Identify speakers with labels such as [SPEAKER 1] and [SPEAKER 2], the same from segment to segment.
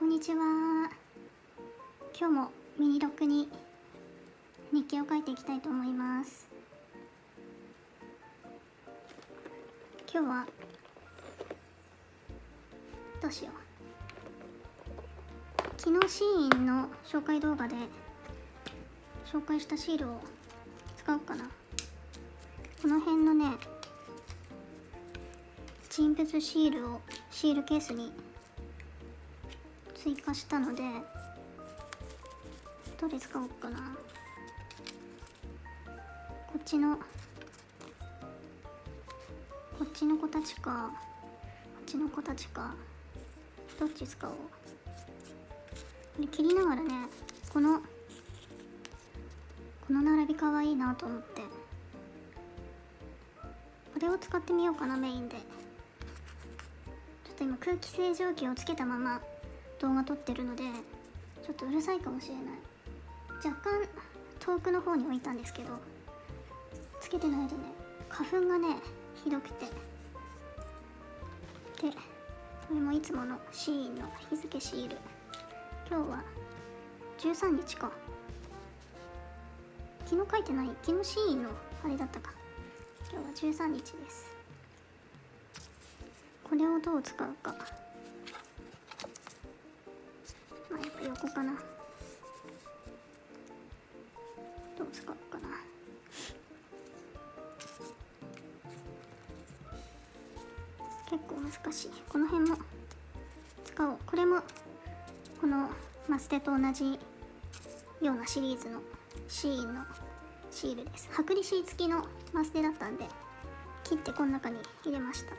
[SPEAKER 1] こんにちは。今日もミニロックに日記を書いていきたいと思います。今日はどうしよう。昨日シーインの紹介動画で紹介したシールを使おうかな。この辺のね人物シールをシールケースに追加したのでどれ使おうかな。こっちのこっちの子たちかこっちの子たちかどっち使おう。これ切りながらねこのこの並びかわいいなと思って。これを使ってみようかなメインで。ちょっと今空気清浄機をつけたまま動画撮ってるのでちょっとうるさいかもしれない。若干遠くの方に置いたんですけどつけてないとね花粉がねひどくて。でこれもいつものシーンの日付シール。今日は13日か。昨日書いてない昨日シーンのあれだったか。今日は13日です。これをどう使うか。横かなどう使うかな。結構難しい。この辺も。使おう。これもこのマステと同じようなシリーズのシーンのシールです。剥離紙付きのマステだったんで切ってこの中に入れました。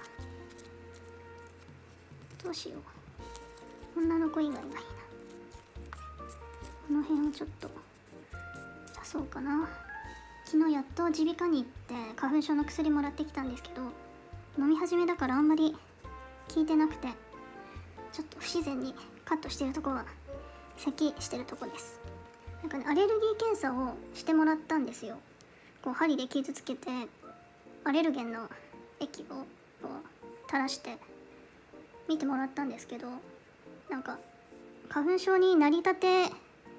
[SPEAKER 1] どうしよう。女の子以外がいいな。この辺をちょっと出そうかな。昨日やっと耳鼻科に行って花粉症の薬もらってきたんですけど飲み始めだからあんまり効いてなくてちょっと不自然にカットしてるとこが咳してるとこです。なんかねアレルギー検査をしてもらったんですよ。こう針で傷つけてアレルゲンの液をこう垂らして見てもらったんですけどなんか花粉症になりたて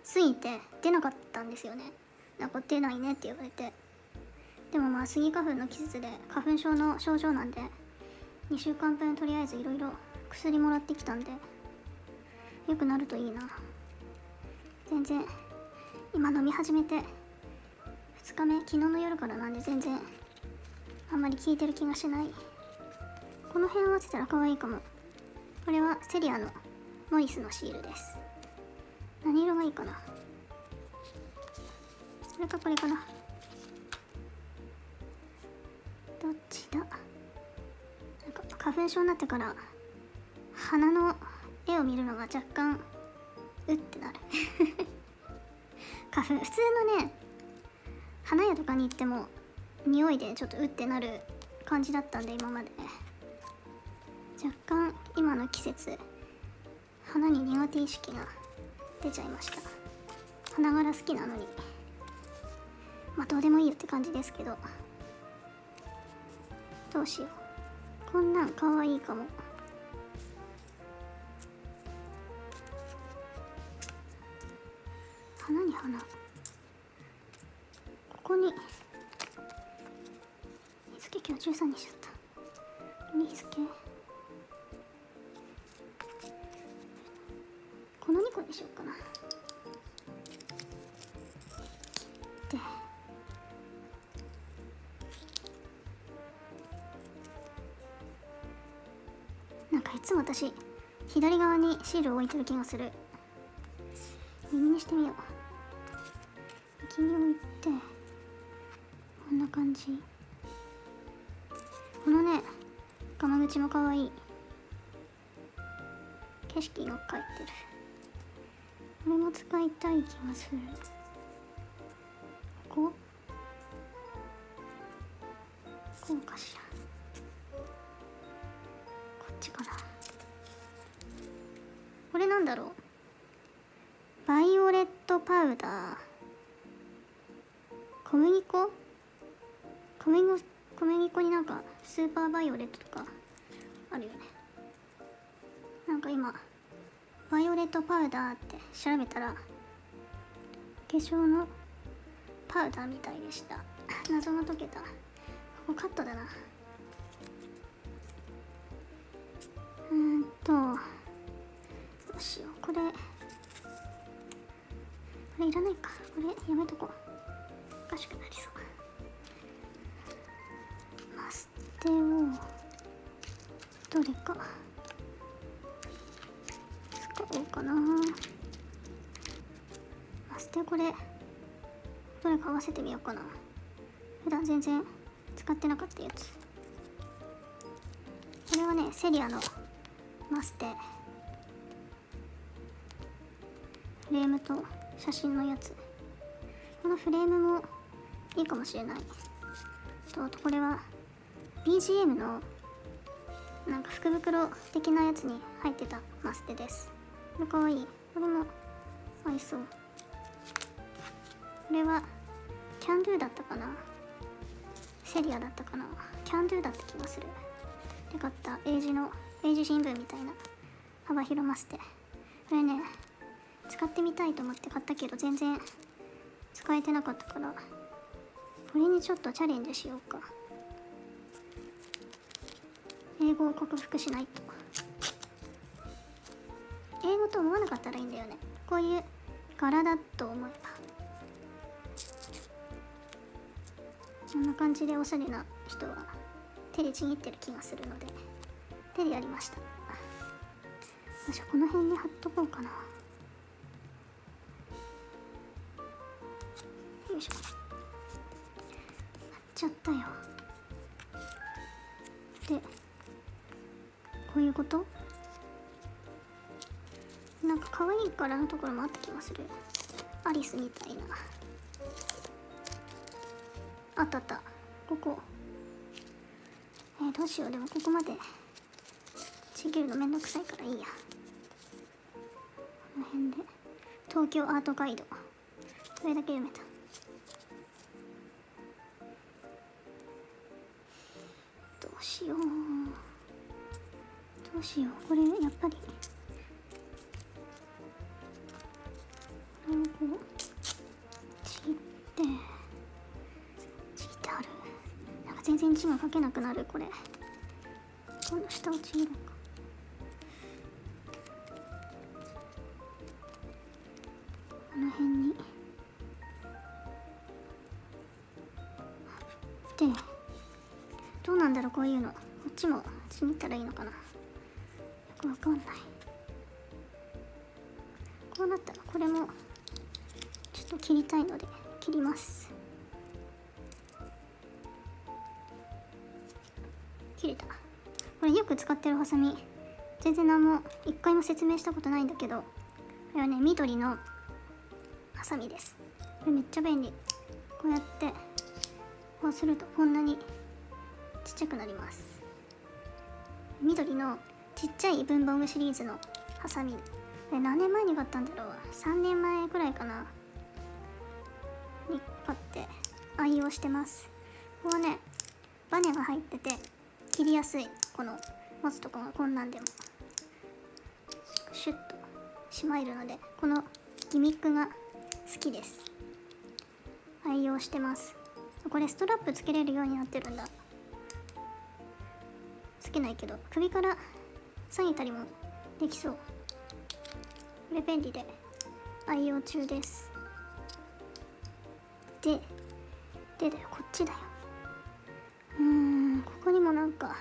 [SPEAKER 1] すぎて出なかったんですよね。なんか出ないねって言われて。でもまあスギ花粉の季節で花粉症の症状なんで2週間分とりあえずいろいろ薬もらってきたんで良くなるといいな。全然今飲み始めて2日目昨日の夜からなんで全然あんまり効いてる気がしない。この辺合わせたら可愛いかも。これはセリアのモリスのシールです。何色がいいかな？これかこれかな？どっちだ？なんか花粉症になってから鼻の絵を見るのが若干うってなる。花粉。普通のね花屋とかに行っても匂いでちょっとうってなる感じだったんで今まで。若干今の季節花に苦手意識が出ちゃいました。花柄好きなのに。まあどうでもいいよって感じですけど。どうしよう。こんなんかわいいかも。花に花。ここに。日付今日13日だった。にしようかな。なんかいつも私左側にシールを置いてる気がする。右にしてみよう。右に置いてこんな感じ。このねガマ口もかわいい。景色が描いてる。これも使いたい気がする。ここ？こうかしら。こっちかなこれなんだろう？バイオレットパウダー。小麦粉？小麦粉？小麦粉になんかスーパーバイオレットとかあるよね。なんか今バイオレットパウダーって調べたら化粧のパウダーみたいでした。謎が解けた。ここカットだな。うーんとどうしよう。これこれいらないか。これやめとこう。おかしくなりそう。マステをどれか。使おうかな。マステこれ。どれか合わせてみようかな。普段全然使ってなかったやつ。これはねセリアのマステ。フレームと写真のやつ。このフレームもいいかもしれない。とあとこれは BGM のなんか福袋的なやつに入ってたマステです。これかわい。いこれも合いそう。これはキャンドゥだったかな？セリアだったかな？キャンドゥだった気がする。で買った。英字の英字新聞みたいな。幅広マステこれね使ってみたいと思って買ったけど全然使えてなかったから。これにちょっとチャレンジしようか。英語を克服しないと。英語と思わなかったらいいんだよね。こういう柄だと思えば。こんな感じでおしゃれな人は手でちぎってる気がするので手でやりました。よいしょこの辺に貼っとこうかな。よいしょ。貼っちゃったよ。でこういうこと？なんか可愛い柄のところもあった気がする。アリスみたいな。あったあった。ここ。えー、どうしよう。でもここまで。ちぎるのめんどくさいからいいや。この辺で。東京アートガイド。それだけ読めた。どうしよう。どうしよう。これやっぱり。けなくなるこれ。この下をちぎろうか。この辺に。でどうなんだろうこういうの。こっちもちぎったらいいのかな。よくわかんない。こうなったらこれもちょっと切りたいので切ります。く使ってるハサミ。全然何も一回も説明したことないんだけどこれはね緑のハサミです。これめっちゃ便利。こうやってこうするとこんなにちっちゃくなります。緑のちっちゃい文房具シリーズのハサミ。何年前に買ったんだろう。3年前くらいかな。に買って愛用してます。ここはねバネが入ってて切りやすい。この持つとこがこんなんでもシュッとしまえるのでこのギミックが好きです。愛用してます。これストラップつけれるようになってるんだ。つけないけど首から下げたりもできそう。これ便利で愛用中です。ででだよ。こっちだよ。うんここにもなんか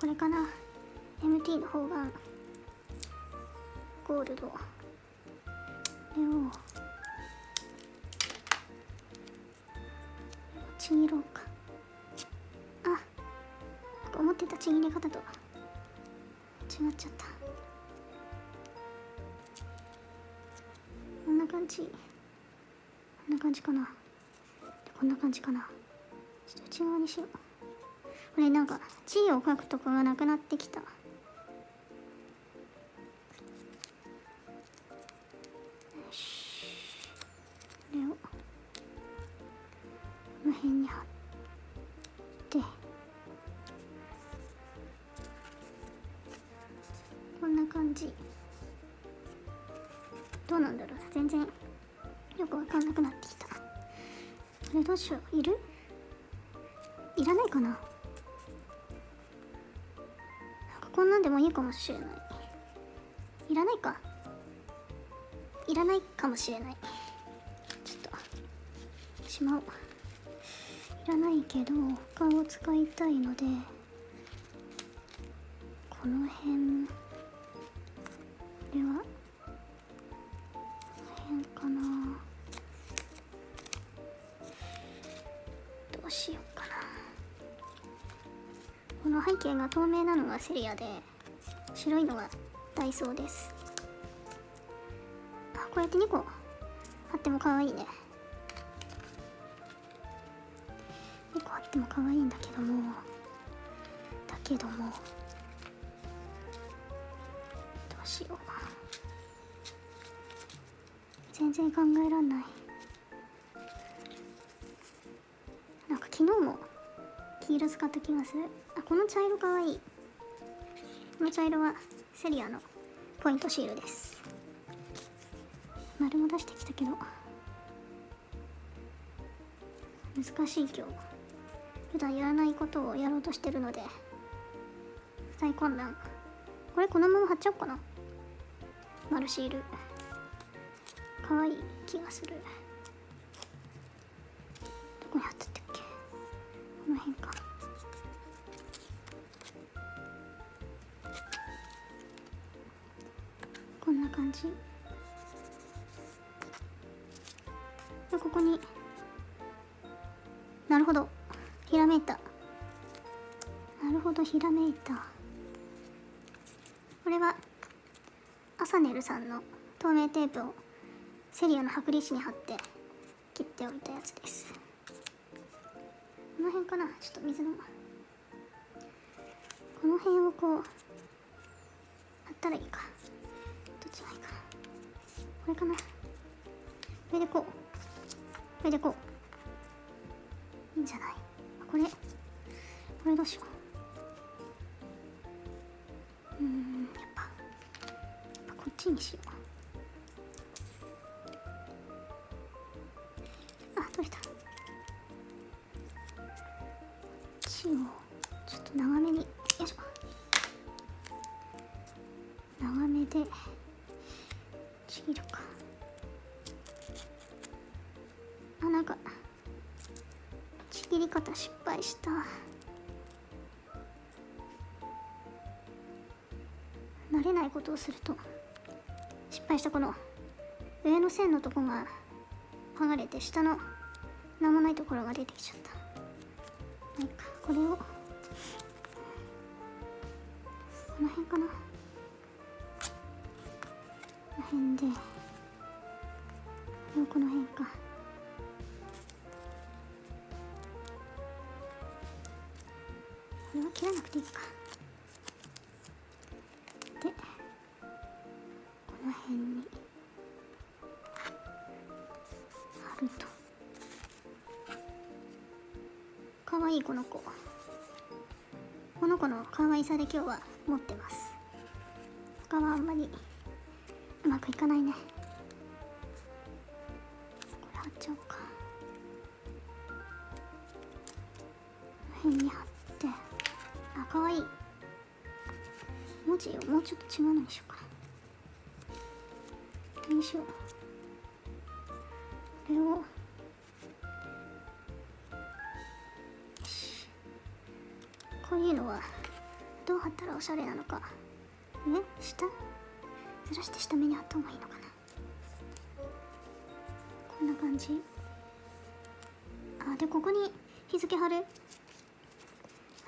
[SPEAKER 1] これかな。MT の方がゴールド。これをちぎろうか。あ思ってたちぎり方と違っちゃった。こんな感じ。こんな感じかな。こんな感じかな。ちょっと内側にしよう。これなんか字を書くとこがなくなってきた。よし。これをこの辺に貼って。こんな感じ。どうなんだろう。全然よくわかんなくなってきた。あれどうしよう。いる？いらないかな。んなんでもいいかもしれない。いらないか。いらないかもしれない。ちょっとしまおう。いらないけど他を使いたいのでこの辺これはこの辺かな。どうしよう。この背景が透明なのがセリアで白いのがダイソーです。あこうやって2個あっても可愛いね。2個あっても可愛いんだけども。だけども。どうしよう。かな全然考えらんない。なんか昨日も黄色使った気がする。この茶色かわいい。この茶色はセリアのポイントシールです。丸も出してきたけど。難しい今日。普段やらないことをやろうとしてるので。大混乱これこのまま貼っちゃおうかな。丸シール。かわいい気がする。どこに貼ってたっけ？この辺か。ひらめいた。これはアサネルさんの透明テープをセリアの剥離紙に貼って切っておいたやつです。この辺かな？ちょっと水のこの辺をこう貼ったらいいか。どっちがいいかな？これかな？上でこう。上でこう。いいんじゃない？これ？これどうしよう？うんやっぱやっぱこっちに。しようあどうしたこっちをちょっと長めによいしょ長めで。ちぎるか。あなんかちぎり方失敗した。慣れないことをすると失敗したこの上の線のとこが剥がれて下の何もないところが出てきちゃった。まあいいかこれをこの辺かな。この辺で。この辺か。これは切らなくていいか。辺に貼るとかわいいこの子。この子の可愛さで今日は持ってます。他はあんまりうまくいかないね。これ貼っちゃおうか。この辺に貼って。あ可愛い。文字をもうちょっと違うのにしようか。なこういうのはどう貼ったらおしゃれなのか。上下？ずらして下目に貼った方がいいのかな。こんな感じ。あでここに日付貼る？ま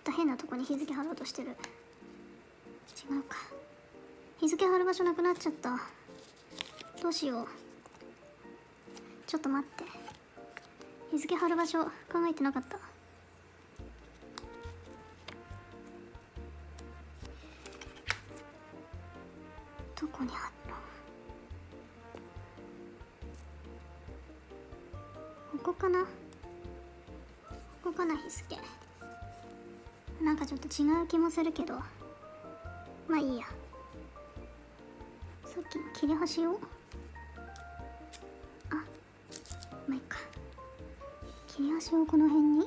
[SPEAKER 1] た変なとこに日付貼ろうとしてる。違うか。日付貼る場所なくなっちゃった。どうしよう。ちょっと待って。日付貼る場所考えてなかった。ここかな？ここかな日付なんかちょっと違う気もするけど。まあいいや。さっきの切れ端を？あまあいいか。切れ端をこの辺に？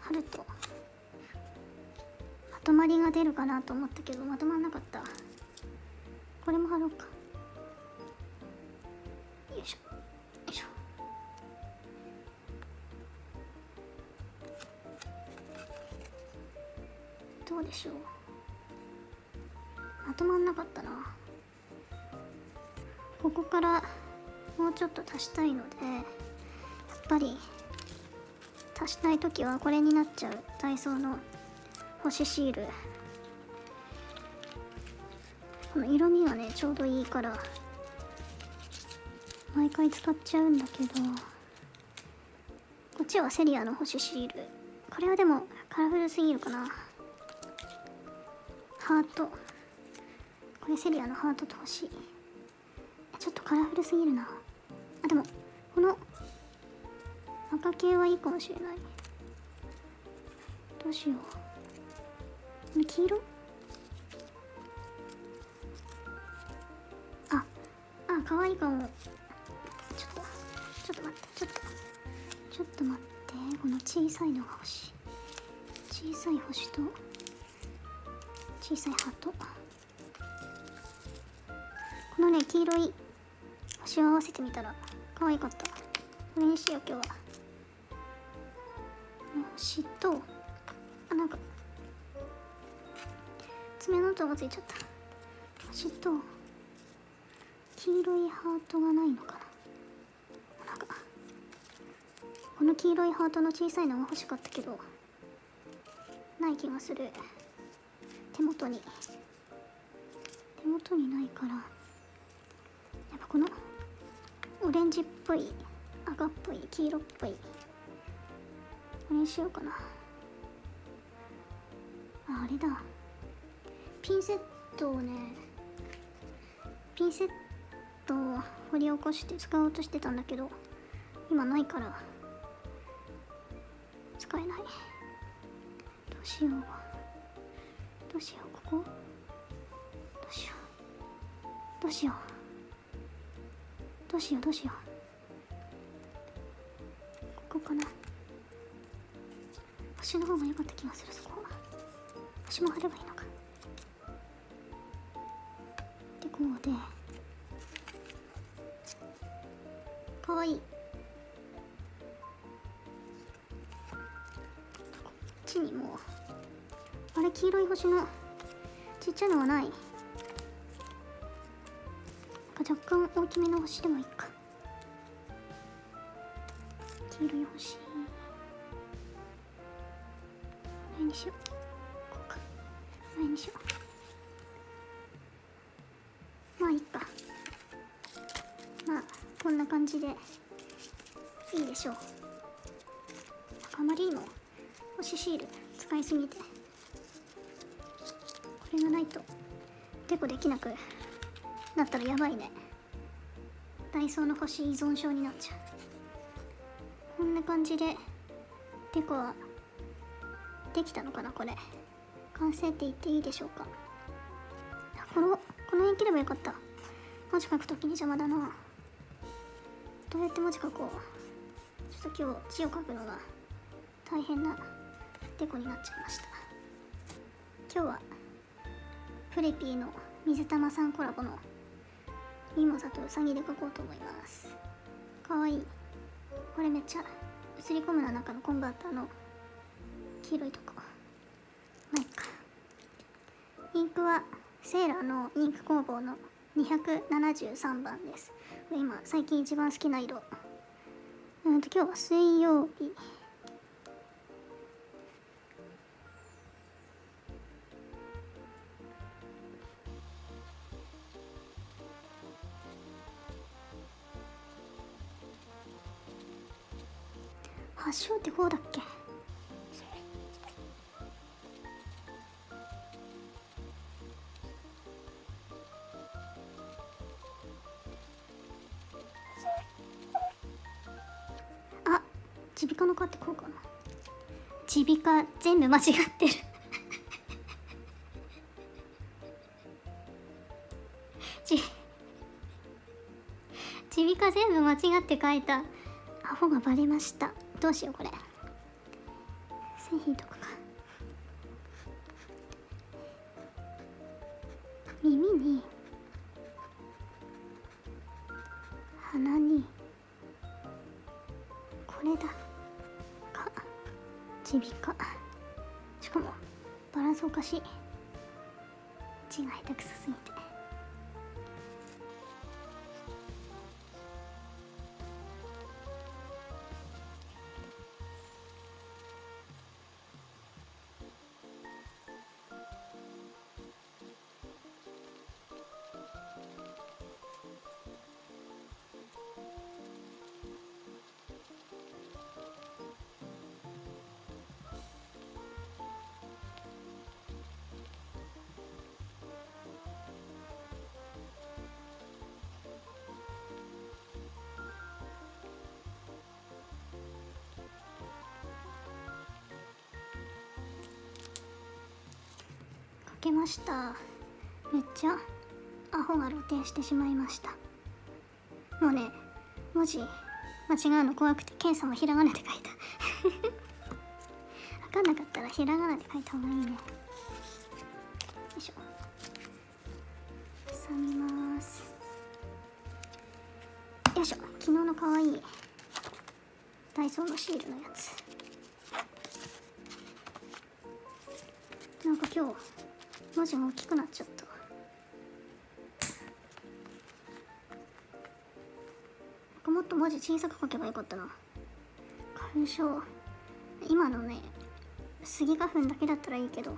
[SPEAKER 1] 貼ると。まとまりが出るかなと思ったけどまとまんなかった。これも貼ろうか。でしょまとまんなかったな。ここからもうちょっと足したいのでやっぱり足したい時はこれになっちゃうダイソーの星シール。この色味がねちょうどいいから毎回使っちゃうんだけどこっちはセリアの星シール。これはでもカラフルすぎるかな。ハート。これセリアのハートと星ちょっとカラフルすぎるな。あでもこの赤系はいいかもしれない。どうしよう。この黄色？ああ可愛いかも。ちょっとちょっと待ってちょっとちょっと待って。この小さいのが欲しい。小さい星と？小さいハート。このね黄色い星を合わせてみたら可愛かった。これにしよう今日は。星とあなんか爪の跡がついちゃった。星と黄色いハートがないのかな。なんかこの黄色いハートの小さいのが欲しかったけどない気がする。手元に。手元にないから。やっぱこのオレンジっぽい赤っぽい黄色っぽい。これにしようかな。ああれだ。ピンセットをねピンセットを掘り起こして使おうとしてたんだけど今ないから。使えない。どうしよう。どうしようここどうしようどうしようどうしようどうしようここかな星の方が良かった気がするそこ星も貼ればいいのかでこうでかわいい黄色い星のちっちゃいのはない。若干大きめの星でもいいか。黄色い星。これにしよう。こうか。これにしよう。まあいいか。まあこんな感じでいいでしょう。あまりにも星シール使いすぎて。れがないと。デコできなくなったらやばいね。ダイソーの星依存症になっちゃう。こんな感じでデコはできたのかなこれ。完成って言っていいでしょうか。このこの辺切ればよかった。文字書くときに邪魔だな。どうやって文字書こう。ちょっと今日字を書くのが大変なデコになっちゃいました。今日はプレピーの水玉さんコラボのミモザとウサギで描こうと思います。かわいい。これめっちゃ映り込むな中のコンバーターの黄色いとこ。まいっか。インクはセーラーのインク工房の273番です。今最近一番好きな色。うんと今日は水曜日。ってこうだっけあ耳鼻科の科ってこうかな耳鼻科全部間違ってるち耳鼻科全部間違って書いたアホがバレましたどうしようこれ。線引いとくか。耳に鼻にこれだ。か耳鼻科しかもバランスおかしい。字が下手くそすぎて。けました。めっちゃアホが露呈してしまいました。もうね文字間違うの怖くて検査もひらがなで書いた。分かんなかったらひらがなで書いた方がいいね。よいしょ。挟みます。よいしょ。昨日のかわいいダイソーのシールのやつ。なんか今日文字が大きくなっちゃった。もっと文字小さく書けばよかったな。花粉症今のねスギ花粉だけだったらいいけど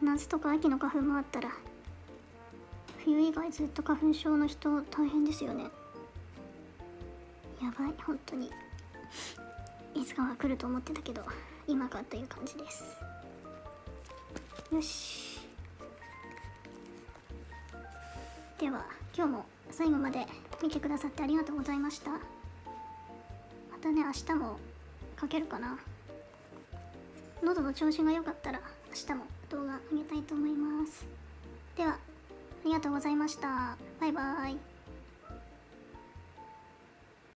[SPEAKER 1] 夏とか秋の花粉もあったら冬以外ずっと花粉症の人大変ですよね。やばい本当に。いつかは来ると思ってたけど今かという感じです。よし。では今日も最後まで見てくださってありがとうございました。またね明日も書けるかな。喉の調子が良かったら明日も動画あげたいと思います。ではありがとうございました。バイバーイ。